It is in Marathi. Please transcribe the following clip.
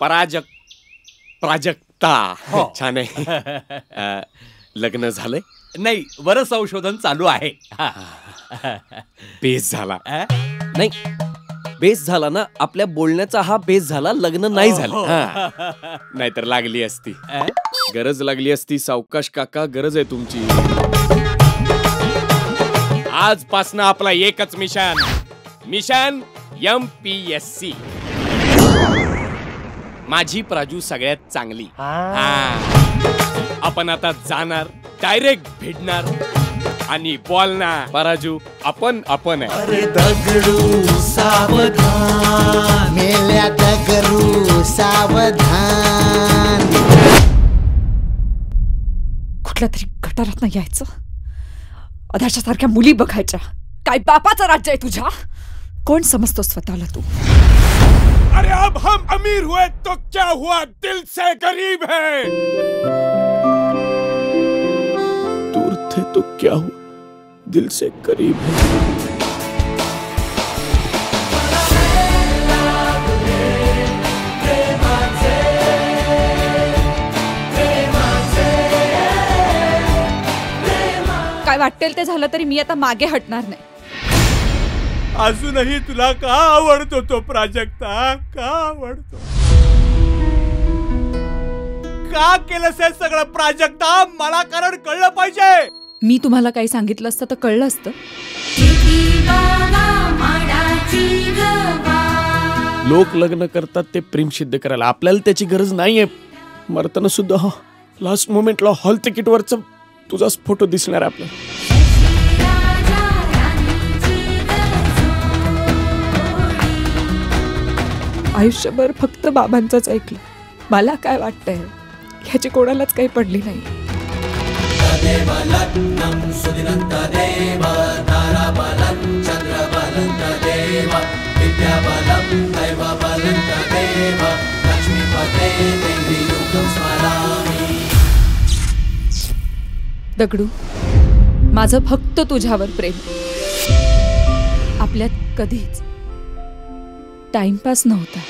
पराजक प्राजक्ता हो. छान आहे अ, लग्न झालंय नाही बरं संशोधन चालू आहे हा. बेस झाला अ? नाही बेस झाला ना आपल्या बोलण्याचा हा बेस झाला लग्न नाही झालं हो. हा. नाहीतर लागली असती अ? गरज लागली असती सावकाश काका गरज आहे तुमची आजपासनं आपला एकच mission mission M P S C माझी प्राजू सगळ्यात चांगली. हा. आपण आता जाणार डायरेक्ट भेटणार आणि बोलणार. पराजू आपण आपण आहे. अरे दगडू सावधान मेल्या दगडू सावधान. कुठल्या तरी गटारात नाही यायचं? अधाच्या सारख्या मुली बघायच्या. काय बापाचं राज्य आहे तुझ्या? कोण समजतो स्वतःला तू? अब हम अमीर हुए तो क्या हुआ? दिल से करीब है। दूर थे तो क्या हुआ? दिल से करीब है। काय वाटेल ते झालं तरी मी आता मागे हटणार नाही. अजूनही तुला का आवडतो तो प्राजक्ता का आवडतो? का केलंस हे सगळं प्राजक्ता मला कारण कळलं पाहिजे. मी तुम्हाला काही सांगितलं असतं तर कळलं असतं. लोक लग्न करतात ते प्रेम सिद्ध करायला. आपल्याला त्याची गरज नाहीये. मरताना सुद्धा लास्ट मोमेंटला हॉल तिकीटवरच तुझाच फोटो दिसणार आहे आपल्याला. आयुष्यभर फक्त बाबांचंच ऐकलं. मला काय वाटतंय? ह्याची कोणालाच काही पडली नाही. दगडू माझं फक्त तुझ्यावर प्रेम आपल्यात कधीच टाइमपास नव्हता